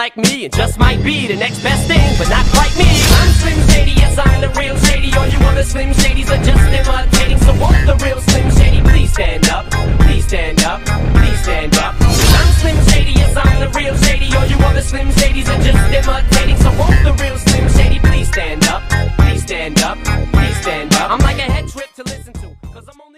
like me and just might be the next best thing, but not quite me. I'm Slim Shady, yes, I'm the real Shady. All you other Slim Shadys are just imitating. So won't the real Slim Shady please stand up? Please stand up, please stand up. I'm Slim Shady, yes, I'm the real Shady. All you other Slim Shadys are just imitating. So won't the real Slim Shady please stand up? Please stand up, please stand up. I'm like a head trip to listen to, cause I'm on